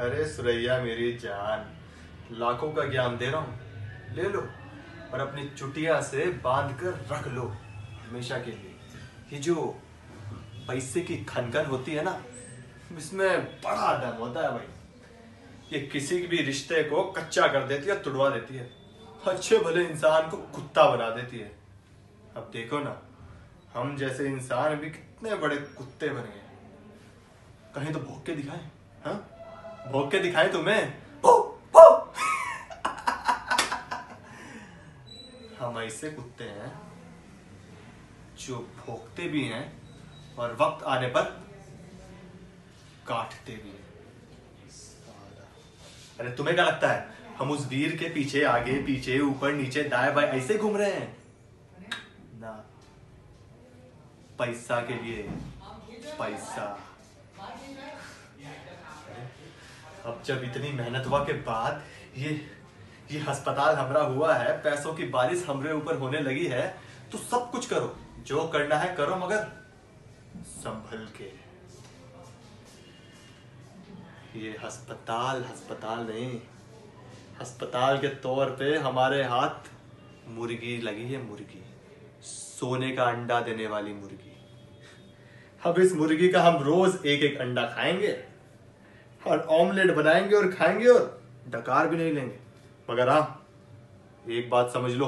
अरे सुरैया मेरी जान, लाखों का ज्ञान दे रहा हूँ, ले लो, और अपनी चुटिया से बाँध कर रख लो, हमेशा के लिए। ये जो पैसे की खनखन होती है ना, इसमें बड़ा दम होता है भाई। ये किसी भी रिश्ते को कच्चा कर देती है, तुड़वा देती है। अच्छे भले इंसान को कुत्ता बना देती है। अब देखो ना, हम जैसे इंसान भी कितने बड़े कुत्ते बने हैं। कहीं तो भोग के दिखाएँ हाँ? भोग के दिखाए तुम्हें? भो, भो। हम ऐसे कुत्ते हैं जो भोगते भी हैं और वक्त आने पर काटते भी हैं। अरे तुम्हें क्या लगता है? हम उस वीर के पीछे आगे पीछे ऊपर नीचे दाएँ बाएँ ऐसे घूम रहे हैं? ना। पैसा के लिए पैसा। अब जब इतनी मेहनत हुआ के बाद ये ये अस्पताल हमरा हुआ है, पैसों की बारिश हमरे ऊपर होने लगी है तो सब कुछ करो, जो करना है करो, मगर संभल के। ये अस्पताल अस्पताल नहीं, अस्पताल के तौर पे हमारे हाथ मुर्गी लगी है, मुर्गी। सोने का अंडा देने वाली मुर्गी। अब इस मुर्गी का हम रोज एक एक अंडा खाएँगे और ऑमलेट बनाएँगे और खाएँगे और डकार भी नहीं लेंगे। मगर हाँ एक बात समझ लो।